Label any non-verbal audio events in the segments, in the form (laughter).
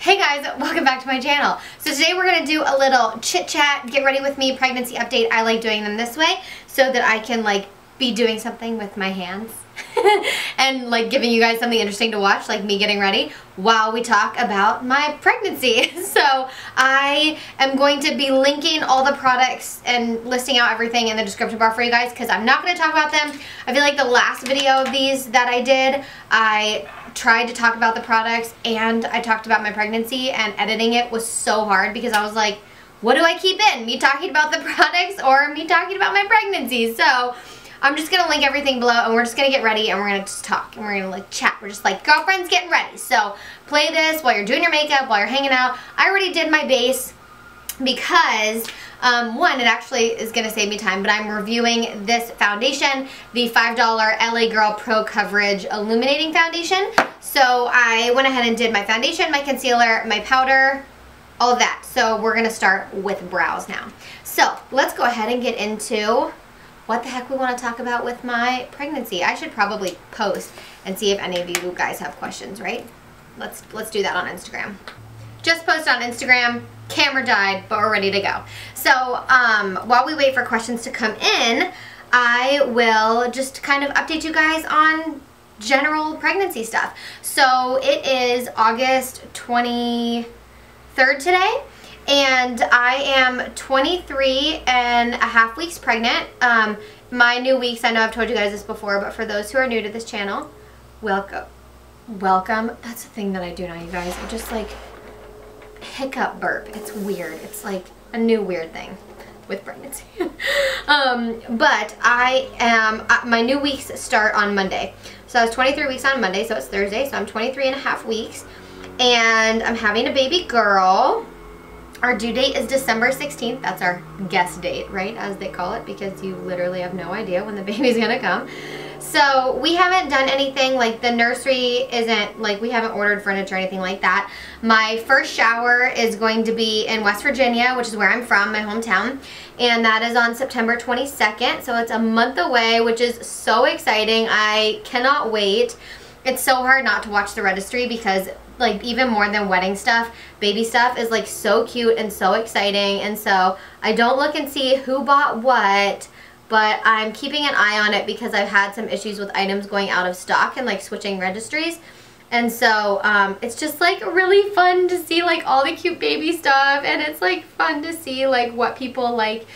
Hey guys, welcome back to my channel. So today we're to do a little chit chat, get ready with me, pregnancy update. I like doing them this way so that I can like be doing something with my hands (laughs) and like giving you guys something interesting to watch, like me getting ready while we talk about my pregnancy. (laughs) so I am going to be linking all the products and listing out everything in the description bar for you guys because I'm not going to talk about them. I feel like the last video of these that I did, I tried to talk about the products and I talked about my pregnancy and editing it was so hard because I was like, what do I keep in? Me talking about the (laughs) products or me talking about my pregnancy? So I'm just going to link everything below and we're just going to get ready and we're going to just talk and we're going to like chat. We're just like girlfriends getting ready. So play this while you're doing your makeup, while you're hanging out. I already did my base because um, one, it actually is going to save me time, but I'm reviewing this foundation, the $5 LA Girl Pro Coverage Illuminating Foundation. So I went ahead and did my foundation, my concealer, my powder, all of that. So we're going to start with brows now. So let's go ahead and get into what the heck we want to talk about with my pregnancy. I should probably post and see if any of you guys have questions, right? Let's, let's do that on Instagram. Just post on Instagram, camera died, but we're ready to go. So um, while we wait for questions to come in, I will just kind of update you guys on general pregnancy stuff. So it is August 23rd today and I am 23 and a half weeks pregnant. Um, my new weeks, I know I've told you guys this before, but for those who are new to this channel, welcome. Welcome. That's the thing that I do now, you guys. I just like hiccup burp. It's weird. It's like a new weird thing with pregnancy. (laughs) um, but I am, uh, my new weeks start on Monday. So I was 23 weeks on Monday, so it's Thursday, so I'm 23 and a half weeks. And I'm having a baby girl. Our due date is December 16th. That's our guess date, right, as they call it, because you literally have no idea when the (laughs) baby's gonna come. So we haven't done anything like the nursery isn't like we haven't ordered furniture or anything like that. My first shower is going to be in West Virginia, which is where I'm from, my hometown. And that is on September 22nd. So it's a month away, which is so exciting. I cannot wait. It's so hard not to watch the registry because like even more than wedding stuff, baby stuff is like so cute and so exciting. And so I don't look and see who bought what but I'm keeping an eye on it because I've had some issues with items going out of stock and like switching registries. And so um, it's just like really fun to see like all the cute baby stuff and it's like fun to see like what people like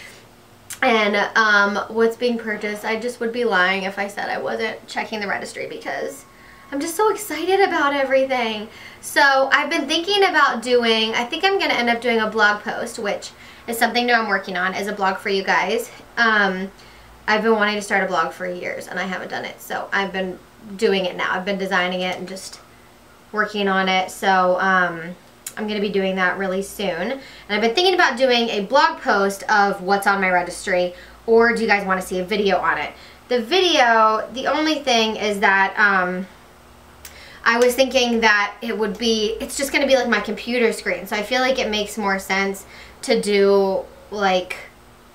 and um, what's being purchased. I just would be lying if I said I wasn't checking the registry because I'm just so excited about everything. So I've been thinking about doing, I think I'm going to end up doing a blog post, which is something that I'm working on, is a blog for you guys. Um, I've been wanting to start a blog for years and I haven't done it. So I've been doing it now. I've been designing it and just working on it. So um, I'm going to be doing that really soon. And I've been thinking about doing a blog post of what's on my registry or do you guys want to see a video on it? The video, the only thing is that um, I was thinking that it would be, it's just going to be like my computer screen. So I feel like it makes more sense to do like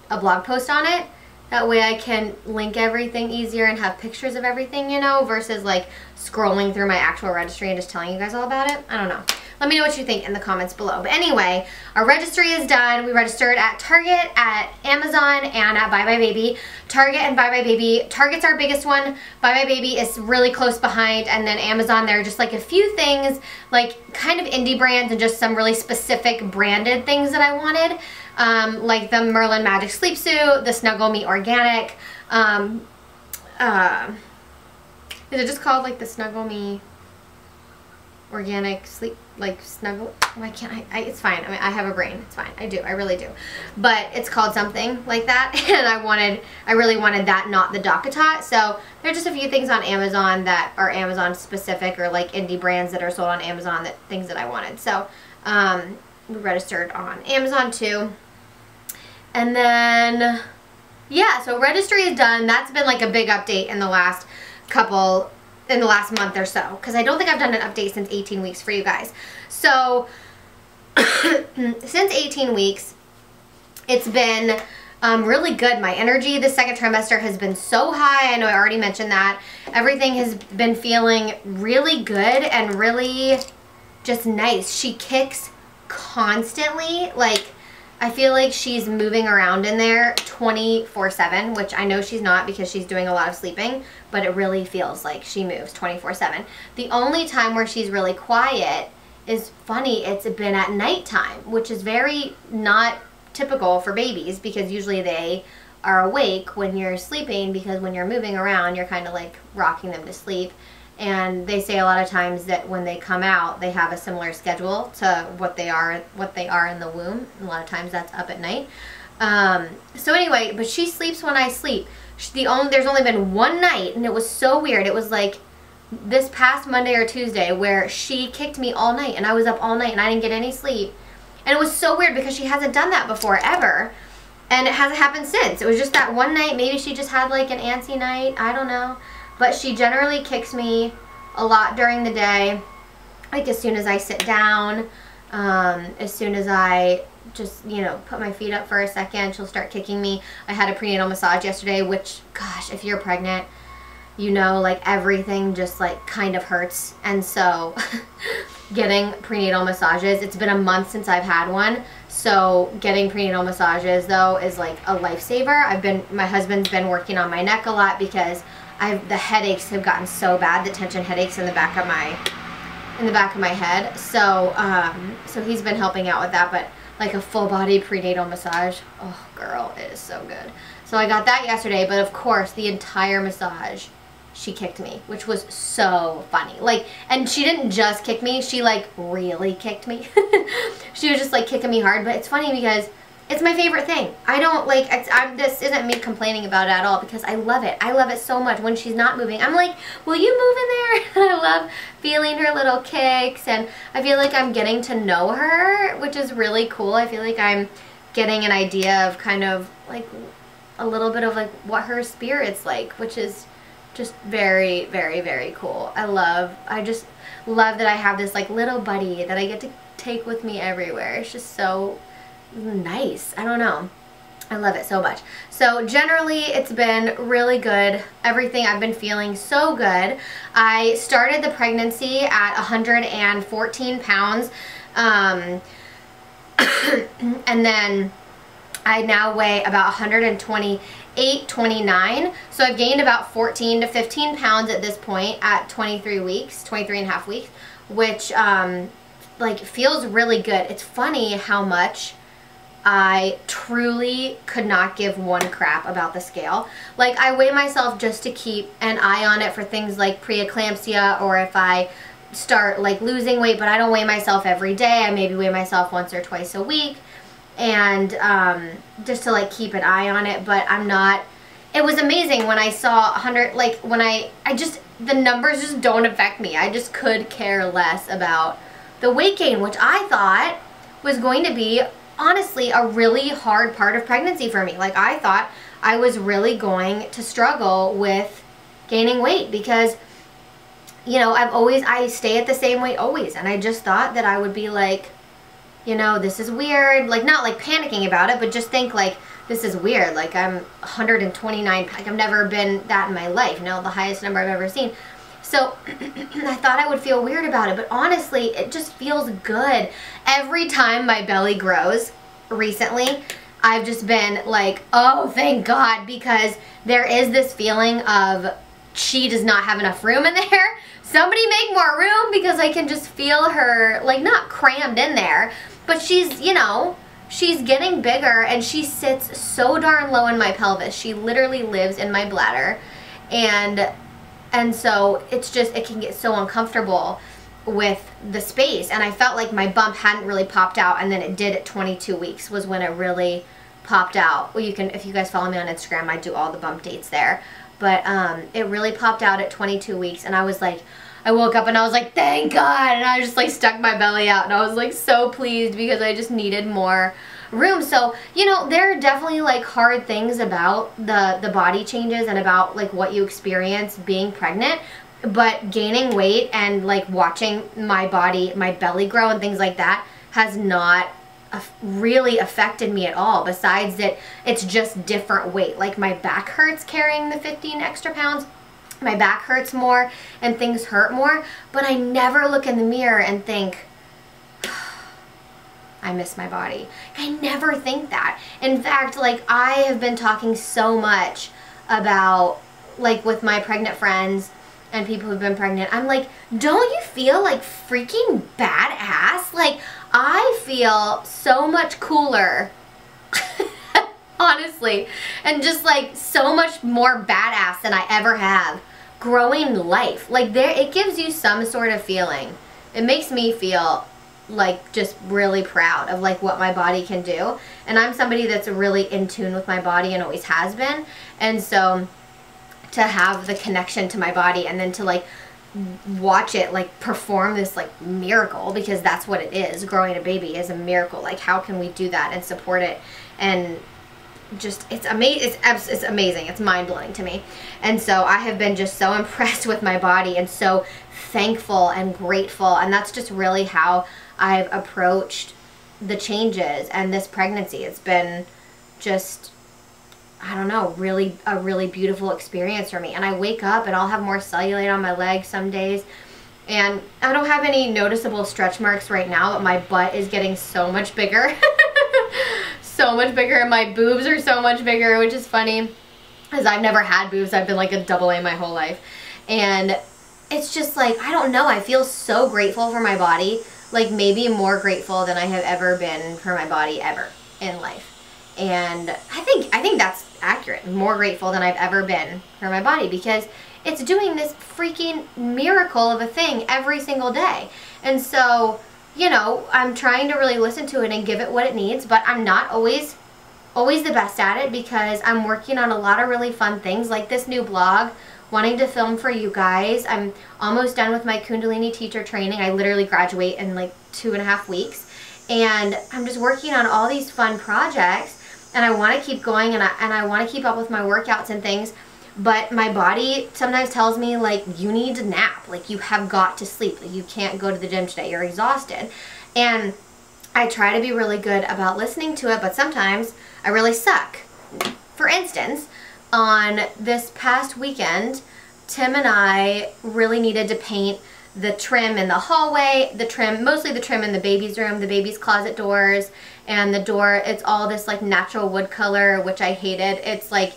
a blog post on it. That way I can link everything easier and have pictures of everything, you know, versus like scrolling through my actual registry and just telling you guys all about it. I don't know. Let me know what you think in the comments below. But anyway, our registry is done. We registered at Target, at Amazon, and at Buy Buy Baby. Target and Buy Buy Baby. Target's our biggest one. Buy Buy Baby is really close behind. And then Amazon, there are just like a few things, like kind of indie brands and just some really specific branded things that I wanted. Um, like the Merlin Magic Sleep Suit, the Snuggle Me Organic. Um, uh, is it just called like the Snuggle Me organic sleep like snuggle why can't I, I, it's fine. I mean I have a brain. It's fine. I do. I really do. But it's called something like that. (laughs) And I wanted I really wanted that not the DockATot so there are just a few things on Amazon that are Amazon specific or like indie brands that are sold on Amazon that things that I wanted. So um, we registered on Amazon too. And then yeah so registry is done. That's been like a big update in the last couple in the last month or so because I don't think I've done an update since 18 weeks for you guys. So (coughs) since 18 weeks, it's been um, really good. My energy the second trimester has been so high. I know I already mentioned that. Everything has been feeling really good and really just nice. She kicks constantly. Like, I feel like she's moving around in there 24-7, which I know she's not because she's doing a lot of sleeping, but it really feels like she moves 24-7. The only time where she's really quiet is funny, it's been at nighttime, which is very not typical for babies because usually they are awake when you're sleeping because when you're moving around, you're kind of like rocking them to sleep. And they say a lot of times that when they come out, they have a similar schedule to what they are what they are in the womb. a lot of times that's up at night. Um, so anyway, but she sleeps when I sleep. She, the only there's only been one night, and it was so weird. It was like this past Monday or Tuesday where she kicked me all night, and I was up all night and I didn't get any sleep. And it was so weird because she hasn't done that before ever. And it hasn't happened since. It was just that one night. Maybe she just had like an antsy night. I don't know. But she generally kicks me a lot during the day. Like as soon as I sit down, um, as soon as I just, you know, put my feet up for a second, she'll start kicking me. I had a prenatal massage yesterday, which, gosh, if you're pregnant, you know, like everything just like kind of hurts. And so (laughs) getting prenatal massages, it's been a month since I've had one. So getting prenatal massages though is like a lifesaver. I've been, my husband's been working on my neck a lot because I've, the headaches have gotten so bad, the tension headaches in the back of my, in the back of my head. So, um, so he's been helping out with that, but like a full body prenatal massage, oh girl, it is so good. So I got that yesterday, but of course the entire massage, she kicked me, which was so funny. Like, and she didn't just kick me, she like really kicked me. (laughs) she was just like kicking me hard, but it's funny because it's my favorite thing. I don't like, I'm, this isn't me complaining about it at all because I love it. I love it so much when she's not moving. I'm like, will you move in there? (laughs) I love feeling her little kicks and I feel like I'm getting to know her, which is really cool. I feel like I'm getting an idea of kind of like a little bit of like what her spirit's like, which is just very, very, very cool. I love, I just love that I have this like little buddy that I get to take with me everywhere. It's just so nice. I don't know. I love it so much. So generally it's been really good. Everything I've been feeling so good. I started the pregnancy at 114 pounds. Um, (coughs) and then I now weigh about 128, 29. So I've gained about 14 to 15 pounds at this point at 23 weeks, 23 and a half weeks, which um, like feels really good. It's funny how much I truly could not give one crap about the scale. Like I weigh myself just to keep an eye on it for things like preeclampsia or if I start like losing weight, but I don't weigh myself every day. I maybe weigh myself once or twice a week and um, just to like keep an eye on it, but I'm not, it was amazing when I saw 100, like when I, I just, the numbers just don't affect me. I just could care less about the weight gain, which I thought was going to be honestly a really hard part of pregnancy for me. Like I thought I was really going to struggle with gaining weight because you know, I've always, I stay at the same weight always. And I just thought that I would be like, you know, this is weird. Like, not like panicking about it, but just think like, this is weird. Like, I'm 129, like, I've never been that in my life, you know, the highest number I've ever seen. So (clears throat) I thought I would feel weird about it, but honestly, it just feels good. Every time my belly grows recently, I've just been like, oh, thank God, because there is this feeling of she does not have enough room in (laughs) there. Somebody make more room because I can just feel her, like, not crammed in there, but she's, you know, she's getting bigger and she sits so darn low in my pelvis. She literally lives in my bladder. And and so it's just, it can get so uncomfortable with the space. And I felt like my bump hadn't really popped out and then it did at 22 weeks was when it really popped out. Well, you can, if you guys follow me on Instagram, I do all the bump dates there. But um, it really popped out at 22 weeks and I was like, I woke up and I was like, thank God. And I just like stuck my belly out and I was like so pleased because I just needed more room. So, you know, there are definitely like hard things about the, the body changes and about like what you experience being pregnant. But gaining weight and like watching my body, my belly grow and things like that has not really affected me at all besides that it's just different weight. Like my back hurts carrying the 15 extra pounds my back hurts more and things hurt more, but I never look in the mirror and think, I miss my body. I never think that. In fact, like I have been talking so much about like with my pregnant friends and people who've been pregnant. I'm like, don't you feel like freaking badass? Like I feel so much cooler. (laughs) Honestly, and just like so much more badass than I ever have growing life. Like there it gives you some sort of feeling. It makes me feel like just really proud of like what my body can do. And I'm somebody that's really in tune with my body and always has been. And so to have the connection to my body and then to like watch it like perform this like miracle because that's what it is. Growing a baby is a miracle. Like how can we do that and support it? And just it's amazing it's, it's amazing. It's mind-blowing to me. And so i have been just so (laughs) impressed with my body and so thankful and grateful. And that's just really how i've approached the changes and this pregnancy it's been just I don't know, really a really beautiful experience for me. And I wake up and I'll have more cellulite on my legs some days. And I don't have any noticeable stretch marks right now, but my butt is getting so much bigger. (laughs) so much bigger and my boobs are so much bigger, which is funny because I've never had boobs. I've been like a double A my whole life. And it's just like, I don't know, I feel so grateful for my body. Like maybe more grateful than I have ever been for my body ever in life. And I think I think that's accurate. More grateful than I've ever been for my body because it's doing this freaking miracle of a thing every single day. And so, you know, I'm trying to really listen to it and give it what it needs, but I'm not always always the best at it because I'm working on a lot of really fun things like this new blog, wanting to film for you guys. I'm almost done with my Kundalini teacher training. I literally graduate in like two and a half weeks. And I'm just working on all these fun projects and I want to keep going and I, and I want to keep up with my workouts and things but my body sometimes tells me like you need to nap like you have got to sleep like you can't go to the gym today you're exhausted and I try to be really good about listening to it but sometimes I really suck for instance on this past weekend Tim and I really needed to paint the trim in the hallway, the trim, mostly the trim in the baby's room, the baby's closet doors, and the door, it's all this like natural wood color, which I hated. It's like,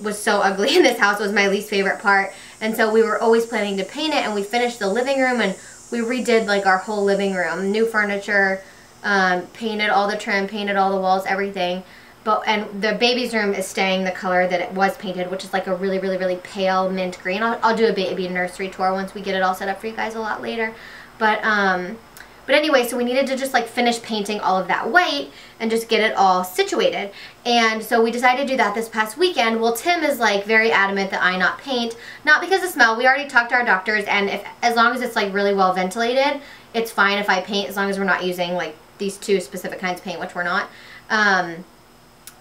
was so (laughs) ugly in this house, was my least favorite part. And so we were always planning to paint it, and we finished the living room, and we redid like our whole living room. New furniture, um, painted all the trim, painted all the walls, everything but and the baby's room is staying the color that it was painted which is like a really really really pale mint green. I'll, I'll do a baby nursery tour once we get it all set up for you guys a lot later. But um but anyway so we needed to just like finish painting all of that white and just get it all situated. And so we decided to do that this past weekend. Well Tim is like very adamant that I not paint not because of smell. We already talked to our doctors and if as long as it's like really well ventilated it's fine if I paint as long as we're not using like these two specific kinds of paint which we're not. Um,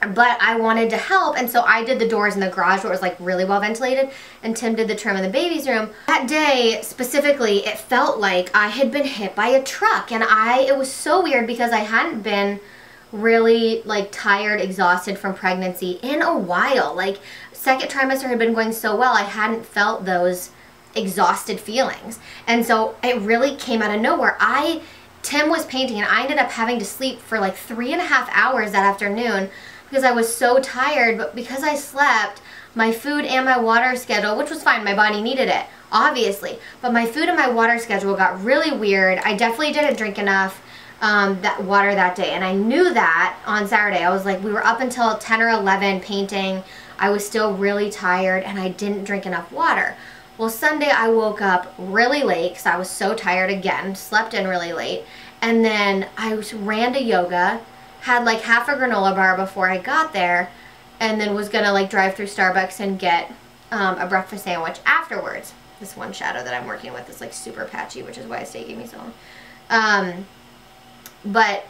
but I wanted to help and so I did the doors in the garage where it was like really well ventilated and Tim did the trim in the baby's room. That day specifically it felt like I had been hit by a truck and I it was so weird because I hadn't been really like tired exhausted from pregnancy in a while. Like second trimester had been going so well I hadn't felt those exhausted feelings. And so it really came out of nowhere. I Tim was painting and I ended up having to sleep for like three and a half hours that afternoon because I was so tired, but because I slept, my food and my water schedule, which was fine, my body needed it, obviously, but my food and my water schedule got really weird. I definitely didn't drink enough um, that water that day, and I knew that on Saturday. I was like, we were up until 10 or 11 painting. I was still really tired, and I didn't drink enough water. Well, Sunday I woke up really late because I was so tired again, slept in really late, and then I ran to yoga, had like half a granola bar before I got there and then was gonna like drive through Starbucks and get um, a breakfast sandwich afterwards. This one shadow that I'm working with is like super patchy, which is why it's taking me so long. Um, but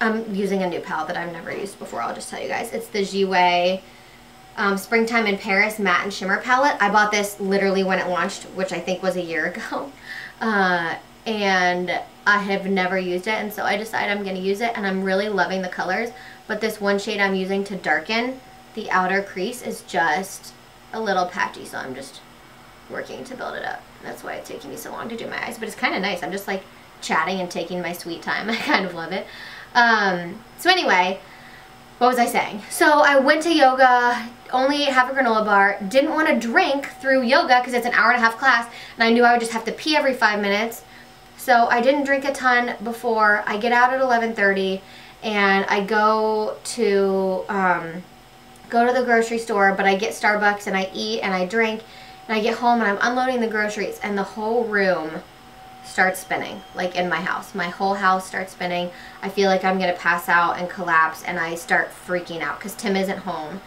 I'm using a new palette that I've never used before, I'll just tell you guys. It's the Jouer um, Springtime in Paris Matte and Shimmer palette. I bought this literally when it launched, which I think was a year (laughs) ago. Uh, and I have never used it and so I decided I'm going to use it and I'm really loving the colors but this one shade I'm using to darken the outer crease is just a little patchy so I'm just working to build it up. That's why it's taking me so long to do my eyes but it's kind of nice. I'm just like chatting and taking my sweet time. (laughs) I kind of love it. Um, so anyway, what was I saying? So I went to yoga, only half a granola bar, didn't want to drink through yoga because it's an hour and a half class, and I knew I would just have to pee every five minutes. So I didn't drink a ton before. I get out at 11.30 and I go to um, go to the grocery store, but I get Starbucks and I eat and I drink and I get home and I'm unloading the groceries and the whole room starts spinning, like in my house. My whole house starts spinning. I feel like I'm going to pass out and collapse and I start freaking out because Tim isn't home.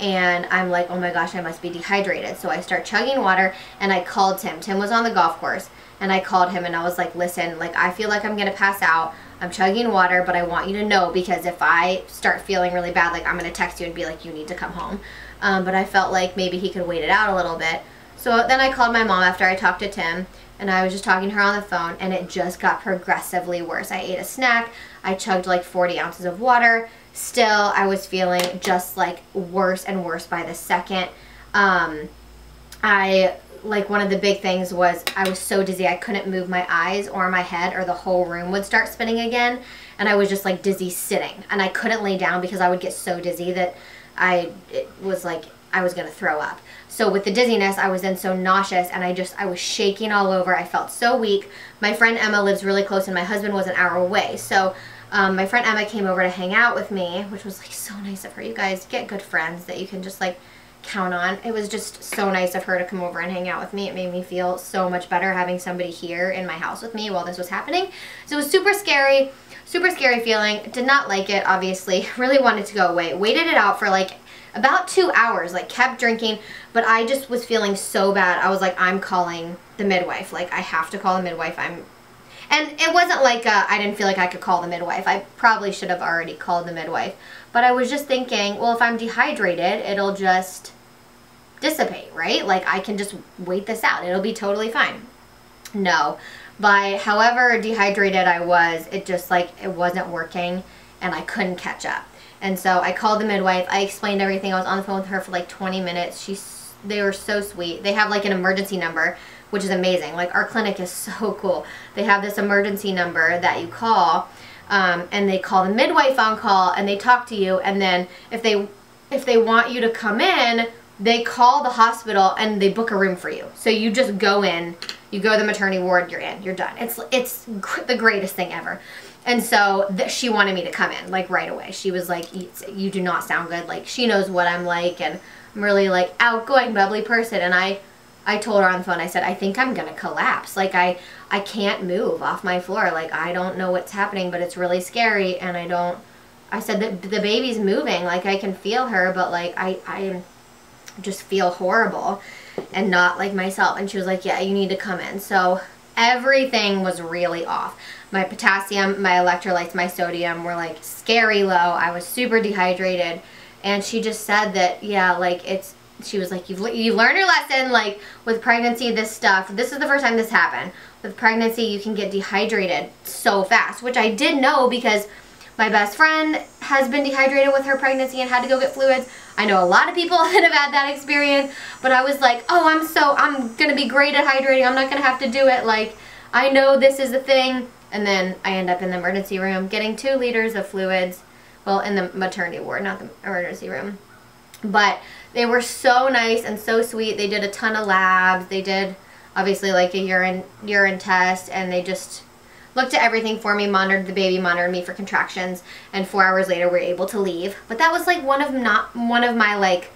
And I'm like, oh my gosh, I must be dehydrated. So I start chugging water and I called Tim. Tim was on the golf course and I called him and I was like, listen, like I feel like I'm going to pass out. I'm chugging water, but I want you to know because if I start feeling really bad, like I'm going to text you and be like, you need to come home. Um, but I felt like maybe he could wait it out a little bit. So then I called my mom after I talked to Tim and I was just talking to her on the phone and it just got progressively worse. I ate a snack, I chugged like 40 ounces of water. Still, I was feeling just like worse and worse by the second. Um, I like one of the big things was I was so dizzy I couldn't move my eyes or my head or the whole room would start spinning again and I was just like dizzy sitting and I couldn't lay down because I would get so dizzy that I was like I was gonna throw up. So with the dizziness, I was then so nauseous and I just, I was shaking all over. I felt so weak. My friend Emma lives really close and my husband was an hour away. So um, my friend Emma came over to hang out with me, which was like so nice of her. You guys get good friends that you can just like count on. It was just so nice of her to come over and hang out with me. It made me feel so much better having somebody here in my house with me while this was happening. So it was super scary, super scary feeling. Did not like it, obviously. (laughs) Really wanted to go away. Waited it out for like about two hours, like kept drinking, but I just was feeling so bad. I was like, I'm calling the midwife. Like, I have to call the midwife. I'm, and it wasn't like uh, I didn't feel like I could call the midwife. I probably should have already called the midwife. But I was just thinking, well, if I'm dehydrated, it'll just dissipate, right? Like, I can just wait this out. It'll be totally fine. No. By however dehydrated I was, it just like, it wasn't working and I couldn't catch up. And so I called the midwife. I explained everything. I was on the phone with her for like 20 minutes. She's, they were so sweet. They have like an emergency number, which is amazing. Like our clinic is (laughs) so cool. They have this emergency number that you call, um, and they call the midwife on call, and they talk to you. And then if they if they want you to come in, they call the hospital and they book a room for you. So you just go in, you go to the maternity ward, you're in, you're done. It's it's the greatest thing ever. And so she wanted me to come in like right away. She was like, you do not sound good. Like she knows what I'm like and I'm really like outgoing, bubbly person. And I, I told her on the phone, I said, I think I'm to collapse. Like I, I can't move off my floor. Like I don't know what's happening, but it's really scary. And I don't, I said that the baby's moving. Like I can feel her, but like I, I just feel horrible and not like myself. And she was like, yeah, you need to come in. So everything was really off. My potassium, my electrolytes, my sodium were like scary low. I was super dehydrated. And she just said that, yeah, like it's, she was like, you've, you've learned your lesson, like with pregnancy, this stuff, this is the first time this happened. With pregnancy, you can get dehydrated so fast, which I did know because my best friend has been dehydrated with her pregnancy and had to go get fluids. I know a lot of people (laughs) that have had that experience, but I was like, oh, I'm so, I'm going to be great at hydrating. I'm not going to have to do it. Like, I know this is a thing. And then I end up in the emergency room getting two liters of fluids. Well, in the maternity ward, not the emergency room. But they were so nice and so sweet. They did a ton of labs. They did, obviously, like a urine, urine test. And they just looked at everything for me, monitored the baby, monitored me for contractions, and four hours later we were able to leave. But that was like one of not one of my like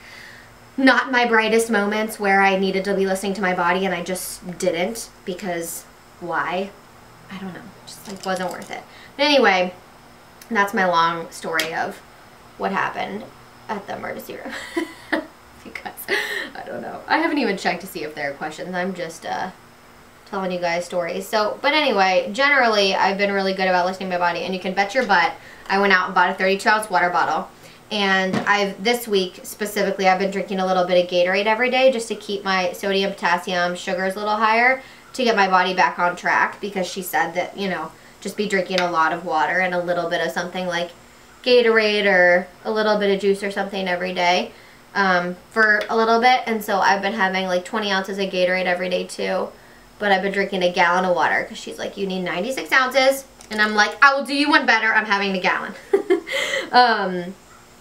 not my brightest moments where I needed to be listening to my body and I just didn't because why? I don't know. Just like wasn't worth it. But anyway, that's my long story of what happened at the emergency room. (laughs) because I don't know. I haven't even checked to see if there are questions. I'm just uh telling you guys stories. So, but anyway, generally, I've been really good about listening to my body, and you can bet your butt I went out and bought a 32 ounce water bottle. And I've this week specifically, I've been drinking a little bit of Gatorade every day just to keep my sodium, potassium, sugars a little higher to get my body back on track because she said that, you know, just be drinking a lot of water and a little bit of something like Gatorade or a little bit of juice or something every day um, for a little bit. And so I've been having like 20 ounces of Gatorade every day too but I've been drinking a gallon of water because she's like, you need 96 ounces And I'm like, I will do you one better. I'm having a gallon. (laughs) um,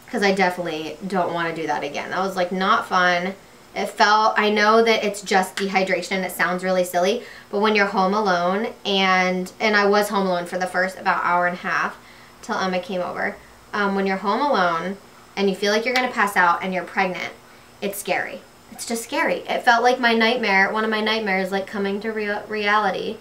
because I definitely don't want to do that again. That was like not fun. It felt, I know that it's just dehydration. It sounds really silly, but when you're home alone and, and I was home alone for the first about hour and a half till Emma came over. Um, when you're home alone and you feel like you're going to pass out and you're pregnant, it's scary. It's just scary. It felt like my nightmare, one of my nightmares, like coming to rea reality.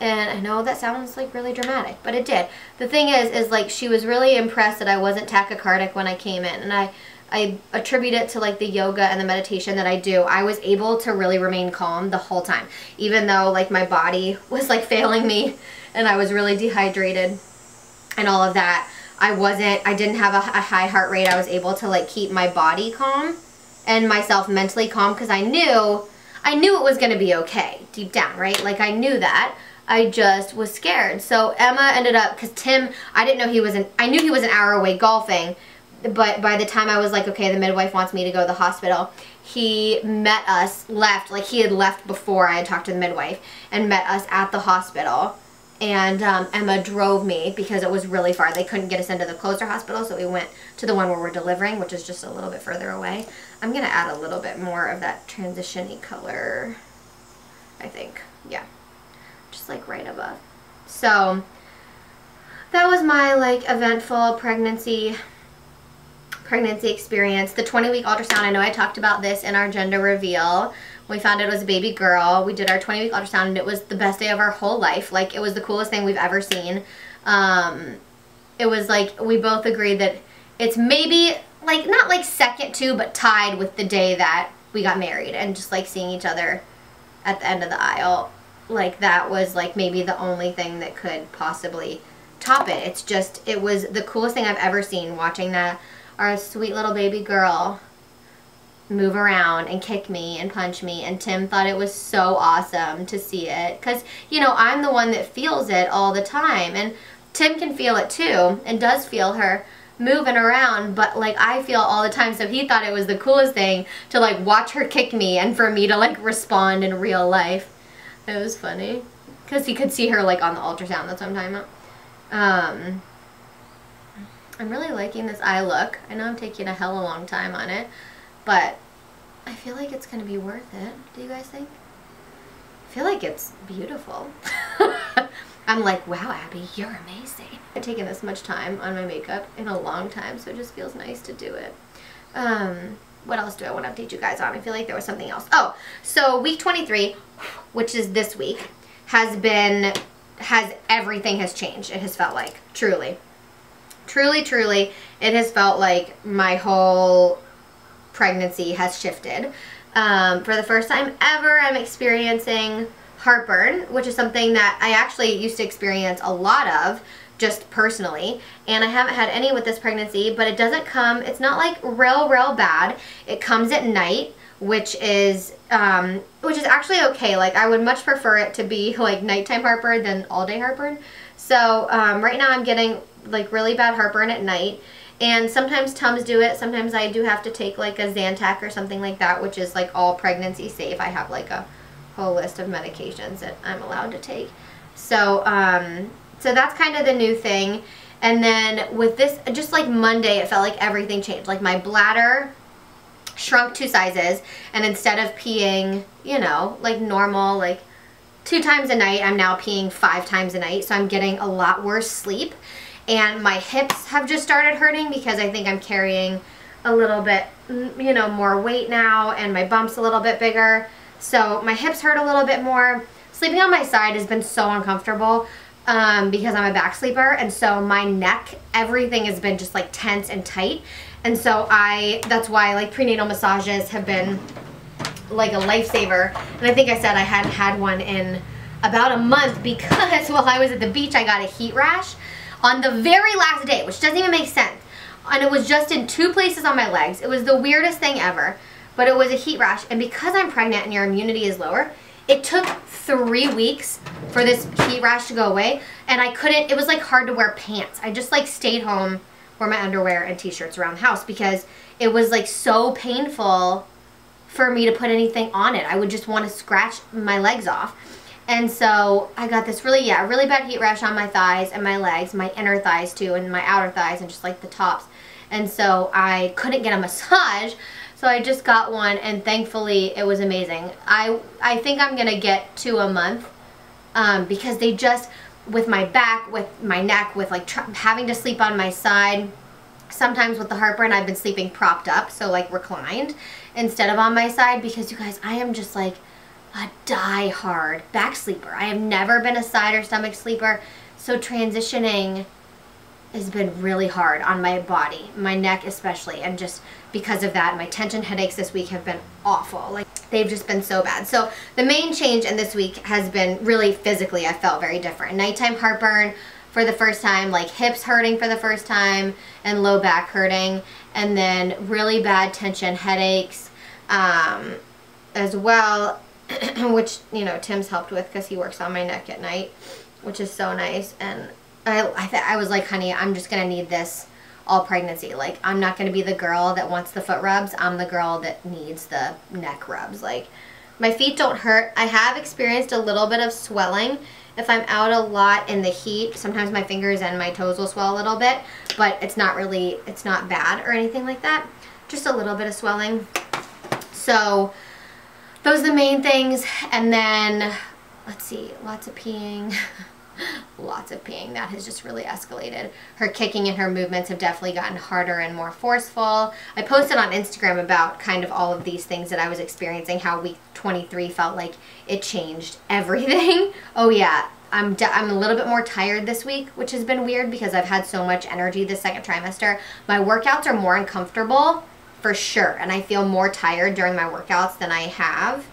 And I know that sounds like really dramatic, but it did. The thing is, is like she was really impressed that I wasn't tachycardic when I came in. And I, I attribute it to like the yoga and the meditation that I do. I was able to really remain calm the whole time, even though like my body (laughs) was like failing me and I was really dehydrated and all of that. I wasn't, I didn't have a, a high heart rate. I was able to like keep my body calm and myself mentally calm because I knew, I knew it was going to be okay deep down, right? Like I knew that. I just was scared. So Emma ended up, because Tim, I didn't know he was an, I knew he was an hour away golfing, but by the time I was like, okay, the midwife wants me to go to the hospital, he met us, left, like he had left before I had talked to the midwife, and met us at the hospital. And um, Emma drove me because it was really far. They couldn't get us into the closer hospital, so we went to the one where we're delivering, which is just a little bit further away. I'm going to add a little bit more of that transition-y color, I think. Yeah just like right above. So that was my like eventful pregnancy pregnancy experience. The 20 week ultrasound, I know I talked about this in our gender reveal. We found it was a baby girl. We did our 20 week ultrasound and it was the best day of our whole life. Like it was the coolest thing we've ever seen. Um, it was like we both agreed that it's maybe like not like second to but tied with the day that we got married and just like seeing each other at the end of the aisle like that was like maybe the only thing that could possibly top it. It's just, it was the coolest thing I've ever seen watching that, our sweet little baby girl move around and kick me and punch me and Tim thought it was so awesome to see it because you know I'm the one that feels it all the time and Tim can feel it too and does feel her moving around but like I feel all the time so he thought it was the coolest thing to like watch her kick me and for me to like respond in real life it was funny. Because he could see her like on the ultrasound. That's what I'm talking about. Um, I'm really liking this eye look. I know I'm taking a hell of a long time on it. But I feel like it's going to be worth it. Do you guys think? I feel like it's beautiful. (laughs) I'm like, wow, Abby, you're amazing. I've taken this much time on my makeup in a long time, so it just feels nice to do it. Um, what else do I want to update you guys on? I feel like there was something else. Oh, so week 23, which is this week, has been, has, everything has changed. It has felt like, truly. Truly, truly, it has felt like my whole pregnancy has shifted. Um, for the first time ever, I'm experiencing heartburn, which is something that I actually used to experience a lot of just personally. And I haven't had any with this pregnancy but it doesn't come it's not like real real bad. It comes at night which is um, which is actually okay. Like I would much prefer it to be like nighttime heartburn than all day heartburn. So um, right now I'm getting like really bad heartburn at night and sometimes Tums do it sometimes I do have to take like a Zantac or something like that which is like all pregnancy safe I have like a whole list of medications that I'm allowed to take so um, so that's kind of the new thing. And then with this, just like Monday, it felt like everything changed. Like my bladder shrunk two sizes and instead of peeing, you know, like normal, like two times a night, I'm now peeing five times a night. So I'm getting a lot worse sleep. And my hips have just started hurting because I think I'm carrying a little bit, mm, you know, more weight now and my bump's a little bit bigger. So my hips hurt a little bit more. Sleeping on my side has been so uncomfortable um, because I'm a back sleeper and so my neck, everything has been just like tense and tight. And so I, that's why like prenatal massages have been like a lifesaver. And I think I said I hadn't had one in about a month (laughs) because while I was at the beach, I got a heat rash on the very last day, which doesn't even make sense. And it was just in two places on my legs. It was the weirdest thing ever, but it was a heat rash. And because I'm pregnant and your immunity is lower, it took three weeks for this heat rash to go away, and I couldn't, it was like hard to wear pants. I just like stayed home, wore my underwear and t-shirts around the house because it was like so painful for me to put anything on it. I would just want to scratch my legs off. And so I got this really, yeah, really bad heat rash on my thighs and my legs, my inner thighs too, and my outer thighs and just like the tops. And so I couldn't get a (laughs) massage. So I just got one and thankfully it was amazing. I, I think I'm going to get two a month um, because they just, with my back, with my neck, with like having to sleep on my side, sometimes with the heartburn and I've been sleeping propped up, so like reclined instead of on my side because you guys, I am just like a die-hard back sleeper. I have never been a side or stomach sleeper, so transitioning has been really hard on my body, my neck especially, and just because of that, my tension headaches this week have been awful. Like they've just been so bad. So the main change in this week has been really physically, I felt very different. Nighttime heartburn for the first time, like hips hurting for the first time, and low back hurting, and then really bad tension headaches um, as well, (clears throat) which, you know, Tim's helped with because he works on my neck at night, which is so nice. And I, I, I was like, honey, I'm just going to need this all pregnancy. Like, I'm not going to be the girl that wants the foot rubs. I'm the girl that needs the neck rubs. Like, my feet don't hurt. I have experienced a little bit of swelling if I'm out a lot in the heat. Sometimes my fingers and my toes will swell a little bit, but it's not really, it's not bad or anything like that. Just a little bit of swelling. So, those are the main things. And then, let's see, lots of peeing. (laughs) lots of peeing. That has just really escalated. Her kicking and her movements have definitely gotten harder and more forceful. I posted on Instagram about kind of all of these things that I was experiencing, how week 23 felt like it changed (laughs) everything. oh yeah, I'm, I'm a little bit more tired this week, which has been weird because I've had so much energy this second trimester. My workouts are more uncomfortable for sure, and I feel more tired during my workouts than I have.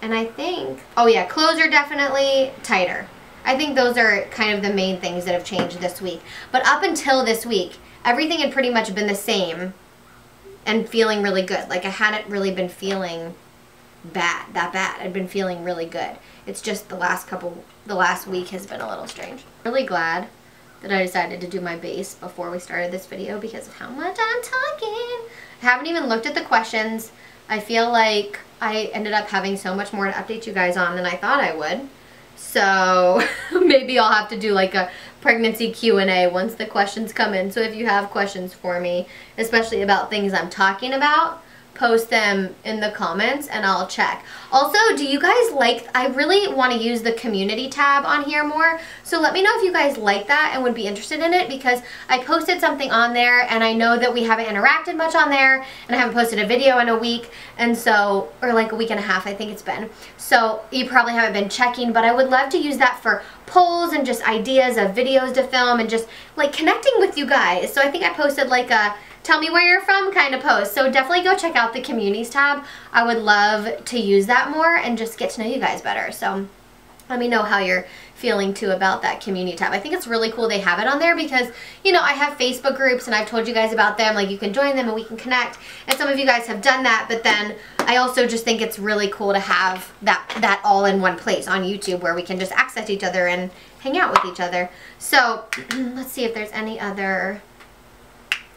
And I think, oh yeah, clothes are definitely tighter. I think those are kind of the main things that have changed this week. But up until this week, everything had pretty much been the same and feeling really good. Like I hadn't really been feeling bad, that bad. I'd been feeling really good. It's just the last couple, the last week has been a little strange. Really glad that I decided to do my base before we started this video because of how much I'm talking. Haven't even looked at the questions. I feel like I ended up having so much more to update you guys on than I thought I would. So (laughs) maybe I'll have to do like a pregnancy Q&A once the questions come in. So if you have questions for me, especially about things I'm talking about, post them in the comments and I'll check. Also, do you guys like, I really want to use the community tab on here more, so let me know if you guys like that and would be interested in it because I posted something on there and I know that we haven't interacted much on there and I haven't posted a video in a week and so, or like a week and a half I think it's been. So you probably haven't been checking, but I would love to use that for polls and just ideas of videos to film and just like connecting with you guys. So I think I posted like a tell me where you're from kind of post. So definitely go check out the communities tab. I would love to use that more and just get to know you guys better. So let me know how you're feeling too about that community tab. I think it's really cool they have it on there because, you know, I have Facebook groups and I've told you guys about them. Like you can join them and we can connect. And some of you guys have done that, but then I also just think it's really cool to have that, that all in one place on YouTube where we can just access each other and hang out with each other. So (clears throat) let's see if there's any other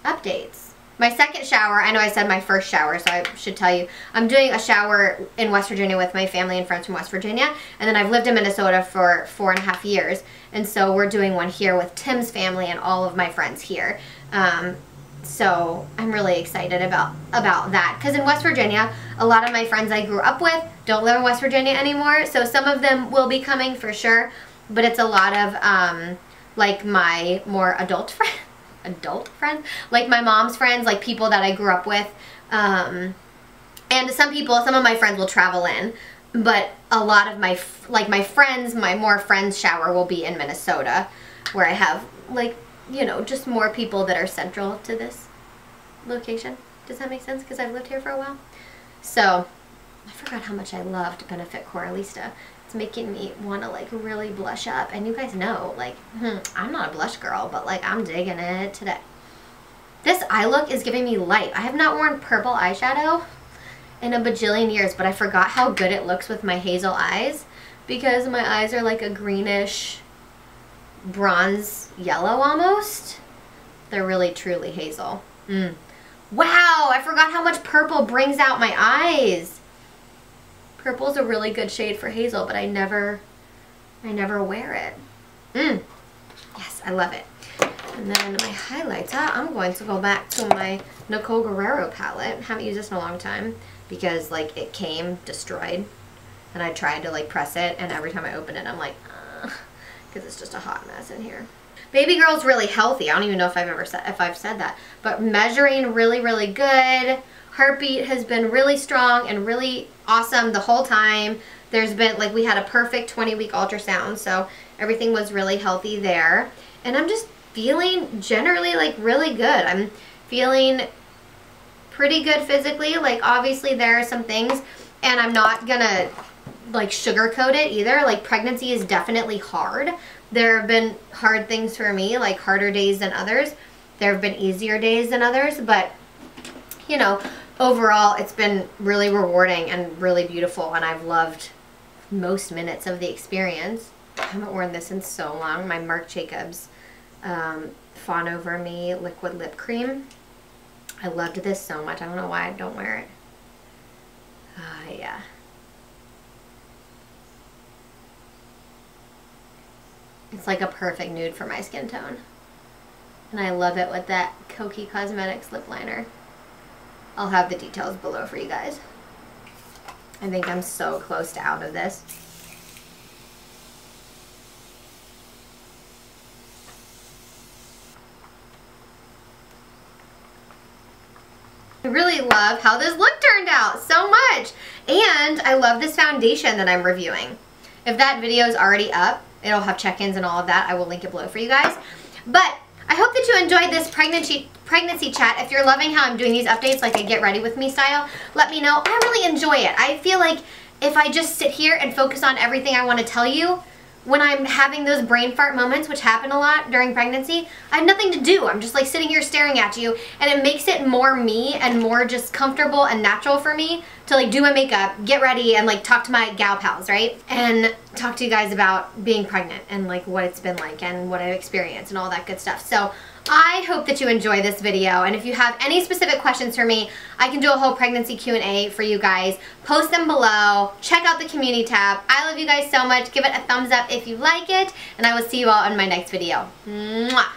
updates. My second shower, I know I said my first shower, so I should tell you. I'm doing a shower in West Virginia with my family and friends from West Virginia. And then I've lived in Minnesota for four and a half years. And so we're doing one here with Tim's family and all of my friends here. Um, so I'm really excited about, about that. Because in West Virginia, a lot of my friends I grew up with don't live in West Virginia anymore. So some of them will be coming for sure. But it's a lot of um, like my more adult (laughs) friends adult friends, like my mom's friends, like people that I grew up with. Um, and some people, some of my friends will travel in, but a lot of my, like my friends, my more friends shower will be in Minnesota, where I have like, you know, just more people that are central to this location. Does that make sense? Because I've lived here for a while. So, I forgot how much I loved Benefit Coralista making me want to like really blush up. And you guys know, like, hmm, I'm not a blush girl, but like I'm digging it today. This eye look is giving me light. I have not worn purple eyeshadow in a bajillion years, but I forgot how good it looks with my hazel eyes because my eyes are like a greenish bronze yellow almost. They're really truly hazel. Mm. Wow, I forgot how much purple brings out my eyes. Purple's a really good shade for Hazel, but I never, I never wear it. Mmm. Yes, I love it. And then my highlights, uh, I'm going to go back to my Nicole Guerriero palette. Haven't used this in a long time because like it came destroyed and I tried to like press it and every time I open it I'm like because it's just a hot mess in here. Baby girl's really healthy. I don't even know if I've ever said if I've said that. But measuring really, really good. Heartbeat has been really strong and really awesome the whole time. There's been like we had a perfect 20 week ultrasound, so everything was really healthy there. And I'm just feeling generally like really good. I'm feeling pretty good physically. Like obviously there are some things and I'm not gonna like sugarcoat it either. Like pregnancy is definitely hard. There have been hard things for me, like harder days than others. There have been easier days than others, but you know, overall it's been really rewarding and really beautiful and I've loved most minutes of the experience. I haven't worn this in so long. My Marc Jacobs um, Fawn Over Me Liquid Lip Cream. I loved this so much. I don't know why I don't wear it. Ah, uh, yeah. It's like a perfect nude for my skin tone. And I love it with that Kokie Cosmetics lip liner. I'll have the details below for you guys. I think I'm so close to out of this. I really love how this look turned out so much. And I love this foundation that I'm reviewing. If that video is already up, it'll have check-ins and all of that. I will link it below for you guys. But I hope that you enjoyed this pregnancy pregnancy chat. If you're loving how I'm doing these updates like a get ready with me style, let me know. I really enjoy it. I feel like if I just sit here and focus on everything I want to tell you, when I'm having those brain fart moments, which happen a lot during pregnancy, I have nothing to do. I'm just like sitting here staring at you and it makes it more me and more just comfortable and natural for me to like do my makeup, get ready and like talk to my gal pals, right? And talk to you guys about being pregnant and like what it's been like and what I've experienced and all that good stuff. So I hope that you enjoy this video and if you have any specific questions for me, I can do a whole pregnancy Q&A for you guys. Post them below. Check out the community tab. I love you guys so much. Give it a thumbs up if you like it and I will see you all in my next video. Mwah!